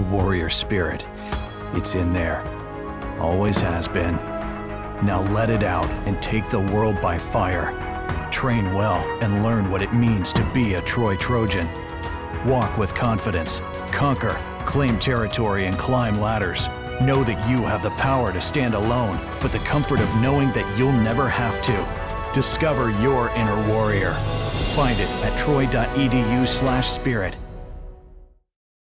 The warrior spirit. It's in there. Always has been. Now let it out and take the world by fire. Train well and learn what it means to be a Troy Trojan. Walk with confidence, conquer, claim territory, and climb ladders. Know that you have the power to stand alone, but the comfort of knowing that you'll never have to. Discover your inner warrior. Find it at troy.edu slash spirit.